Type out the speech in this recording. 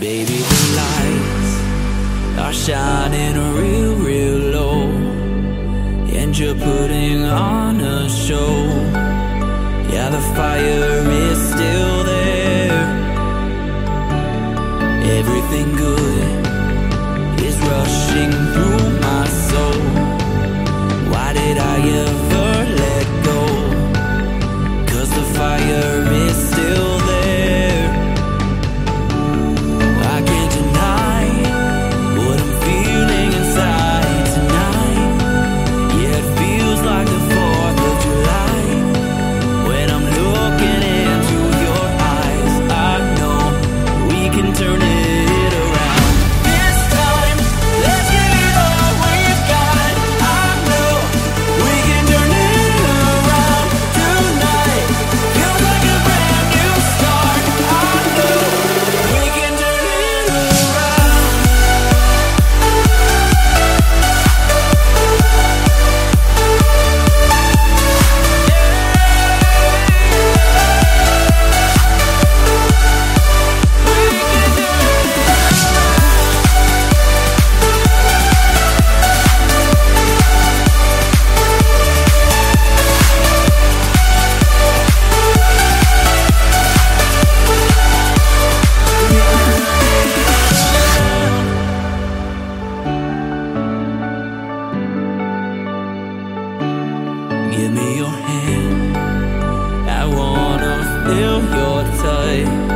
Baby, the lights are shining real, real low. And you're putting on a show. Yeah, the fire is still there. Everything good Give me your hand. I wanna feel your touch.